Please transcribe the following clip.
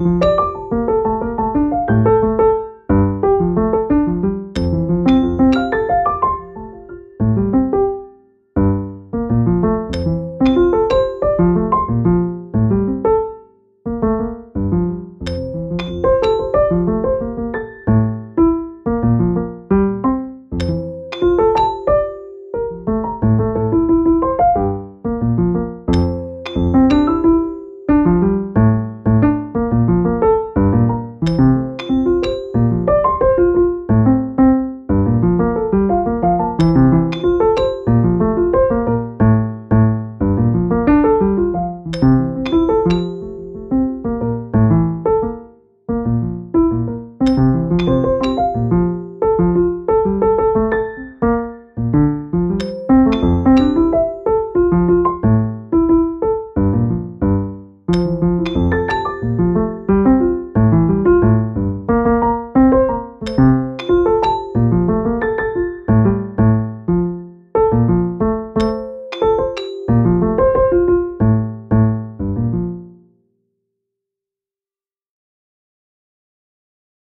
you